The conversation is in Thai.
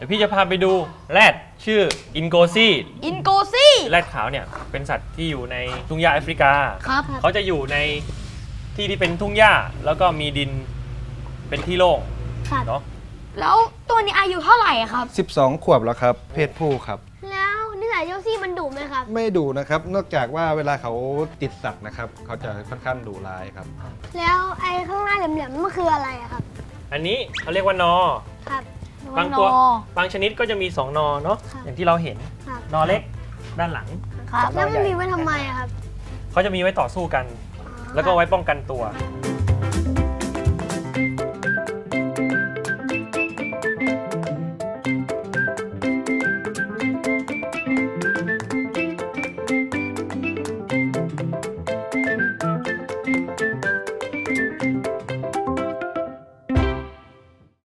เดี๋ยวพี่จะพาไปดูแรดชื่ออินโกซี่อินโกซี่แรดขาวเนี่ยเป็นสัตว์ที่อยู่ในทุ่งหญ้าแอฟริกา ครับเขาจะอยู่ในที่ที่เป็นทุ่งหญ้าแล้วก็มีดินเป็นที่โล่งครับเนาะแล้วตัวนี้อายุเท่าไหร่อะครับ 12 ขวบแล้วครับ เพศผู้ครับ แล้วนิสัยเจ้าซี่มันดุไหมครับ ไม่ดุนะครับ นอกจากว่าเวลาเขาติดสัตว์นะครับ เขาจะค่อนข้างดุร้ายครับ แล้วไอ้ข้างหน้าเหลี่ยมๆมันคืออะไรอะครับ อันนี้เขาเรียกว่านอครั บางตัวบางชนิดก็จะมี 2 นอเนาะอย่างที่เราเห็นนอเล็กด้านหลังแล้วมันมีไว้ทำไมครับเขาจะมีไว้ต่อสู้กัน แล้วก็ไว้ป้องกันตัว อ